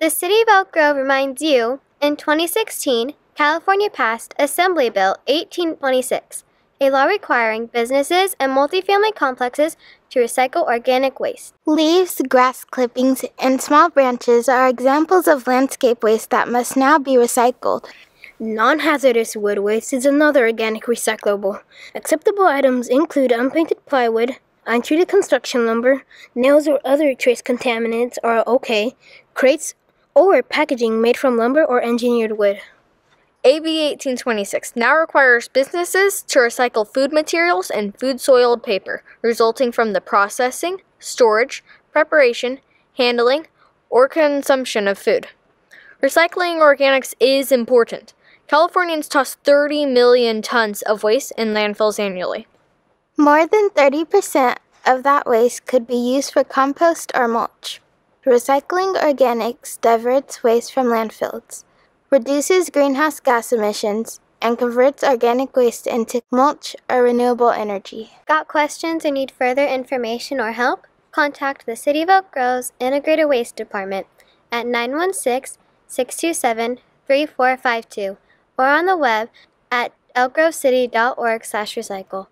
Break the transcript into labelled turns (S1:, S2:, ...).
S1: The City of Elk Grove reminds you in 2016, California passed Assembly Bill 1826, a law requiring businesses and multifamily complexes to recycle organic waste.
S2: Leaves, grass clippings, and small branches are examples of landscape waste that must now be recycled.
S3: Non hazardous wood waste is another organic recyclable. Acceptable items include unpainted plywood, untreated construction lumber, nails or other trace contaminants are okay, crates, or packaging made from lumber or engineered wood.
S4: AB 1826 now requires businesses to recycle food materials and food soiled paper resulting from the processing, storage, preparation, handling, or consumption of food. Recycling organics is important. Californians toss 30 million tons of waste in landfills annually.
S2: More than 30% of that waste could be used for compost or mulch. Recycling organics diverts waste from landfills, reduces greenhouse gas emissions, and converts organic waste into mulch or renewable energy.
S1: Got questions or need further information or help? Contact the City of Elk Grove's Integrated Waste Department at 916 627 3452 or on the web at elkgrovecity.org/recycle.